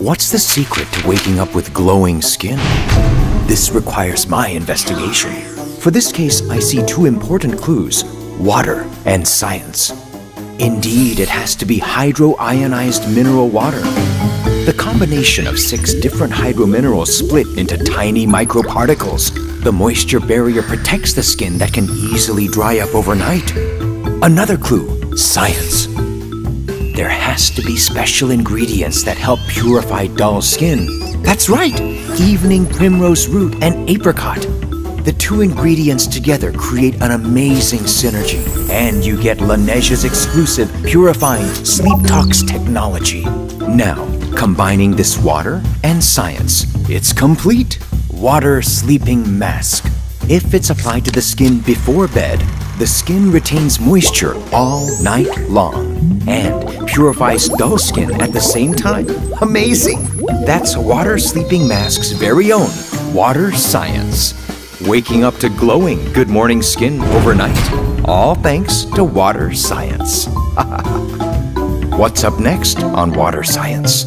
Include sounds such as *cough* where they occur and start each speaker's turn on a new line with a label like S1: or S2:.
S1: What's the secret to waking up with glowing skin? This requires my investigation. For this case, I see two important clues water and science. Indeed, it has to be hydroionized mineral water. The combination of six different hydrominerals split into tiny microparticles. The moisture barrier protects the skin that can easily dry up overnight. Another clue science. There has to be special ingredients that help purify dull skin. That's right, evening primrose root and apricot. The two ingredients together create an amazing synergy, and you get Laneige's exclusive purifying sleep tox technology. Now, combining this water and science, it's complete. Water sleeping mask. If it's applied to the skin before bed, the skin retains moisture all night long and purifies dull skin at the same time. Amazing! That's Water Sleeping Mask's very own Water Science. Waking up to glowing good morning skin overnight. All thanks to Water Science. *laughs* What's up next on Water Science?